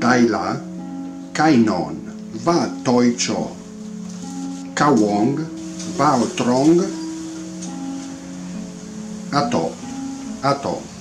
dai la, Kainon, va toi cho, Kawong, wong, trong, ato, ato.